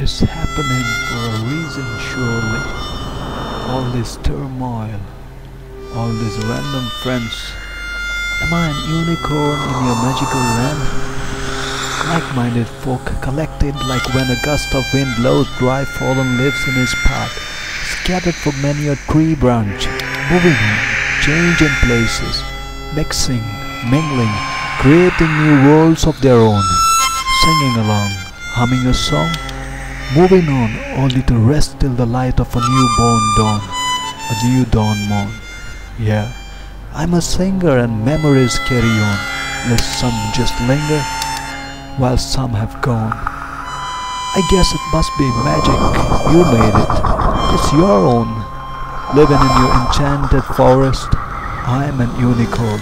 is happening for a reason, surely. All this turmoil, all these random friends. Am I an unicorn in your magical land? Like-minded folk collected like when a gust of wind blows dry fallen leaves in his path, scattered from many a tree branch, moving changing places, mixing, mingling, creating new worlds of their own, singing along, humming a song, moving on only to rest till the light of a newborn dawn, a new dawn morn. Yeah, I'm a singer and memories carry on, lest some just linger while some have gone. I guess it must be magic. You made it. It's your own. Living in your enchanted forest, I'm an unicorn.